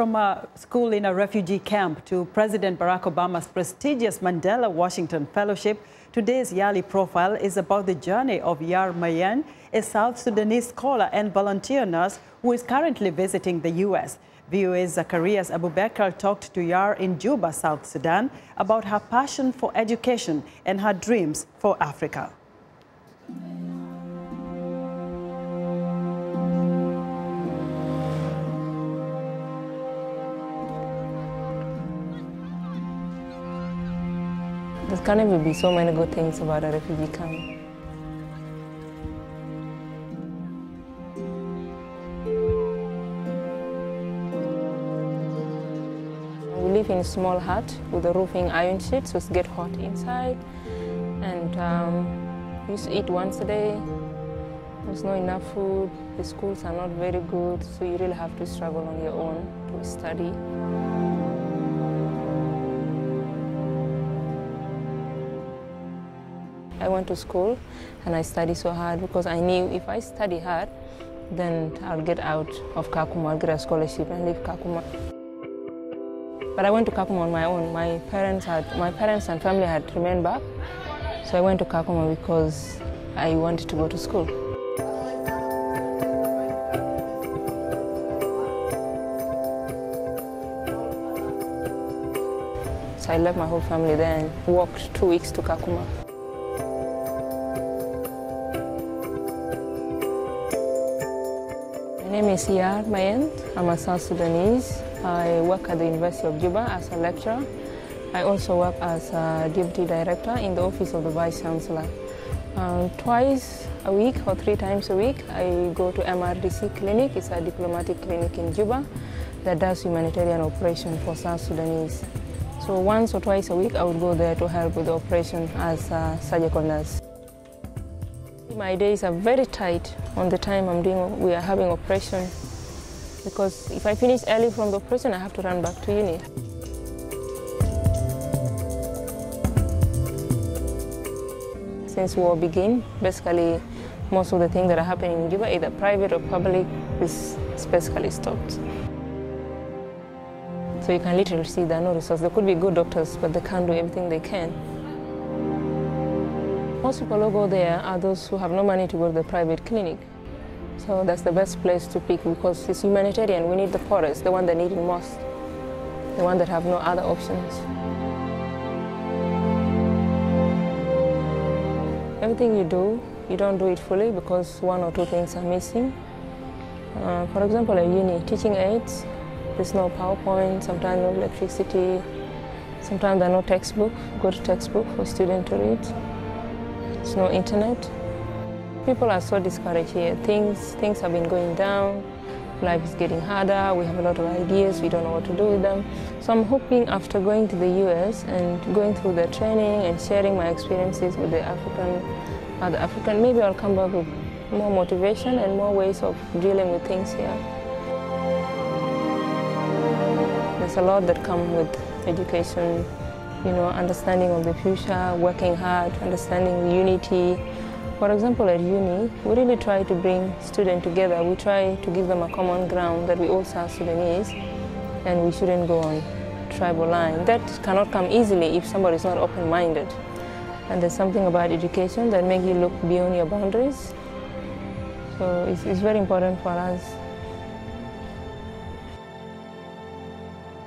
From a school in a refugee camp to President Barack Obama's prestigious Mandela Washington Fellowship, today's Yali profile is about the journey of Yar Mayen, a South Sudanese scholar and volunteer nurse who is currently visiting the U.S. VOA's Zacharias Aboubeker talked to Yar in Juba, South Sudan, about her passion for education and her dreams for Africa. There can even be so many good things about a refugee camp. We live in a small hut with a roofing iron sheet, so it's get hot inside. And um, we used to eat once a day. There's not enough food. The schools are not very good, so you really have to struggle on your own to study. I went to school and I studied so hard because I knew if I study hard, then I'll get out of Kakuma, I'll get a scholarship and leave Kakuma. But I went to Kakuma on my own. My parents had, my parents and family had remained back, so I went to Kakuma because I wanted to go to school. So I left my whole family there and walked two weeks to Kakuma. Name is Yar Mayen. I'm a South Sudanese. I work at the University of Juba as a lecturer. I also work as a deputy director in the office of the vice chancellor. Um, twice a week or three times a week, I go to MRDC clinic. It's a diplomatic clinic in Juba that does humanitarian operation for South Sudanese. So once or twice a week, I would go there to help with the operation as a surgical nurse. My days are very tight on the time I'm doing, we are having operation because if I finish early from the operation, I have to run back to uni. Since war began, basically most of the things that are happening in Juba, either private or public, is basically stopped. So you can literally see there are no resources. There could be good doctors, but they can't do everything they can. Most people who go there are those who have no money to go to the private clinic. So that's the best place to pick because it's humanitarian. We need the poorest, the one that need it most, the one that have no other options. Everything you do, you don't do it fully because one or two things are missing. Uh, for example, at uni, teaching aids, there's no PowerPoint, sometimes no electricity, sometimes there are no textbook, good textbook for students to read. There's no internet. People are so discouraged here. Things, things have been going down. Life is getting harder. We have a lot of ideas. We don't know what to do with them. So I'm hoping after going to the US and going through the training and sharing my experiences with the African, other African, maybe I'll come back with more motivation and more ways of dealing with things here. There's a lot that come with education, you know, understanding of the future, working hard, understanding unity. For example, at uni, we really try to bring students together. We try to give them a common ground that we all South Sudanese, and we shouldn't go on tribal line. That cannot come easily if somebody is not open-minded. And there's something about education that makes you look beyond your boundaries. So it's, it's very important for us